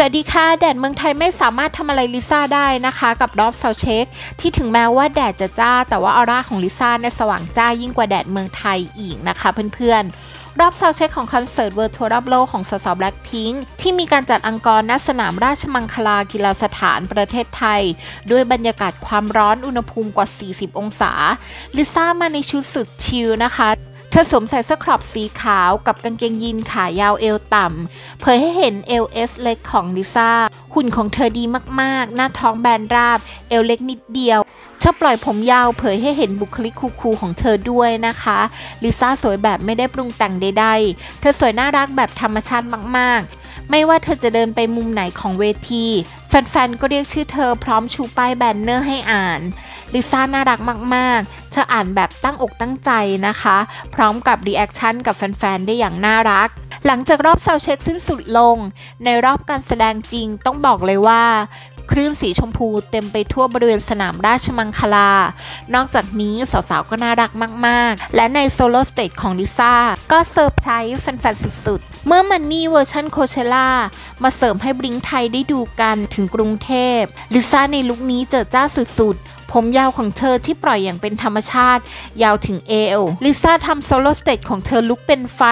สวัสดีค่ะ แดดเมืองไทยไม่สามารถทำอะไรลิซ่าได้นะคะ กับรอบ soundcheck ที่ถึงแม้ว่าแดดจะจ้า แต่ว่าออร่าของลิซ่าเนี่ยสว่างจ้ายิ่งกว่าแดดเมืองไทยอีกนะคะเพื่อนๆ รอบ soundcheck ของคอนเสิร์ต world tour รอบโลกของสาวๆแบล็คพิงค์ที่มีการจัด encore ณสนามราชมังคลากีฬาสถานประเทศไทย ด้วยบรรยากาศความร้อนอุณหภูมิกว่า 40 องศา ลิซ่ามาในชุดสุด chill นะคะ เธอสวมใส่เสื้อ crop สีขาวกับกางเกงยีนขายาวเอวต่ำ เผยให้เห็นเอว S เล็กของลิซ่า หุ่นของเธอดีมากๆ หน้าท้องแบนราบ เอวเล็กนิดเดียวเธอปล่อยผมยาวเผยให้เห็นบุคลิก cool ๆของเธอด้วยนะคะ ลิซ่าสวยแบบไม่ได้ปรุงแต่งใดๆ เธอสวยน่ารักแบบธรรมชาติมากๆไม่ว่าเธอจะเดินไปมุมไหนของเวที แฟนๆ ก็เรียกชื่อเธอพร้อมชูป้าย banner ให้อ่าน ลิซ่าน่ารักมากๆ เธออ่านแบบตั้งอกตั้งใจนะคะ พร้อมกับ reaction กับแฟนๆ ได้อย่างน่ารัก หลังจากรอบ soundcheck สิ้นสุดลง ในรอบการแสดงจริงต้องบอกเลยว่าคลื่นสีชมพูเต็มไปทั่วบริเวณสนามราชมังคลา นอกจากนี้สาวๆ ก็น่ารักมากๆ และใน solo stage ของลิซ่า ก็เซอร์ไพรส์แฟนๆ สุดๆ เมื่อ Money เวอร์ชัน Coachella มาเสิร์ฟให้ BLINK ไทยได้ดูกันถึงกรุงเทพ ลิซ่าในลุคนี้เจิดจ้าสุดๆ ผมยาวของเธอที่ปล่อยอย่างเป็นธรรมชาติ ยาวถึงเอว ลิซ่าทำ solo stage ของเธอลุกเป็นไฟ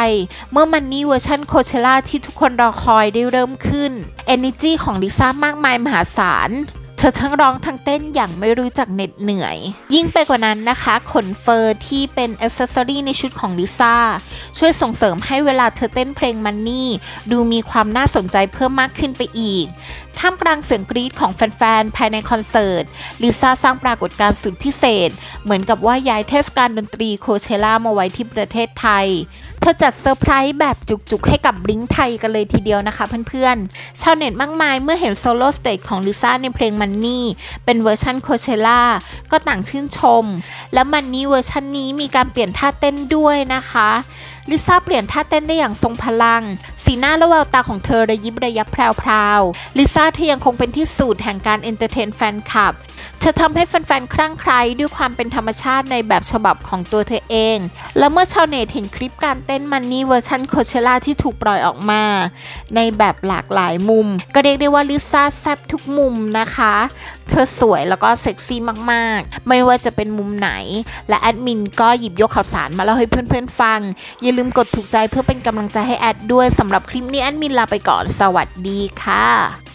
เมื่อ Money เวอร์ชัน Coachella ที่ทุกคนรอคอยได้เริ่มขึ้น เอเนจีของลิซ่ามากมายมหาศาล เธอทั้งร้องทั้งเต้นอย่างไม่รู้จักเหน็ดเหนื่อย ยิ่งไปกว่านั้นนะคะ ขน fur ที่เป็นอ c เซสซอรีในชุดของลิซ่า ช่วยส่งเสริมให้เวลาเธอเต้นเพลง Money ดูมีความน่าสนใจเพิ่มมากขึ้นไปอีก ท่ามกลางเสียงกรี๊ดของแฟนๆ ภายในคอนเสิร์ตลิซ่าสร้างปรากฏการณ์สุดพิเศษ เหมือนกับว่าย้ายเทศกาลดนตรี Coachella มาไว้ที่ประเทศไทยเธอจัดเซอร์ไพรส์แบบจุกๆ ให้กับ BLINK ไทยกันเลยทีเดียวนะคะเพื่อนๆ ชาวเน็ตมากมายเมื่อเห็น solo stage ของลิซ่าในเพลง Money เป็นเวอร์ชัน Coachella ก็ต่างชื่นชม และ Money เวอร์ชันนี้มีการเปลี่ยนท่าเต้นด้วยนะคะ ลิซ่าเปลี่ยนท่าเต้นได้อย่างทรงพลัง สีหน้าและแววตาของเธอระยิบระยับแพรวๆลิซ่าเธอยังคงเป็นที่สุดแห่งการ entertain แฟนคลับ เธอทำให้แฟนๆ คลั่งไคล้ด้วยความเป็นธรรมชาติในแบบฉบับของตัวเธอเอง และเมื่อชาวเน็ตเห็นคลิปการเต้น Money เวอร์ชัน Coachella ที่ถูกปล่อยออกมา ในแบบหลากหลายมุม ก็เรียกได้ว่าลิซ่าแซ่บทุกมุมนะคะ เธอสวยแล้วก็เซ็กซี่มากๆ ไม่ว่าจะเป็นมุมไหน และแอดมินก็หยิบยกข่าวสารมาเล่าให้เพื่อนๆฟังอย่าลืมกดถูกใจเพื่อเป็นกำลังใจให้แอดด้วยสำหรับคลิปนี้แอดมินลาไปก่อนสวัสดีค่ะ